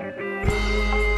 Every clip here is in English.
Yang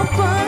Open.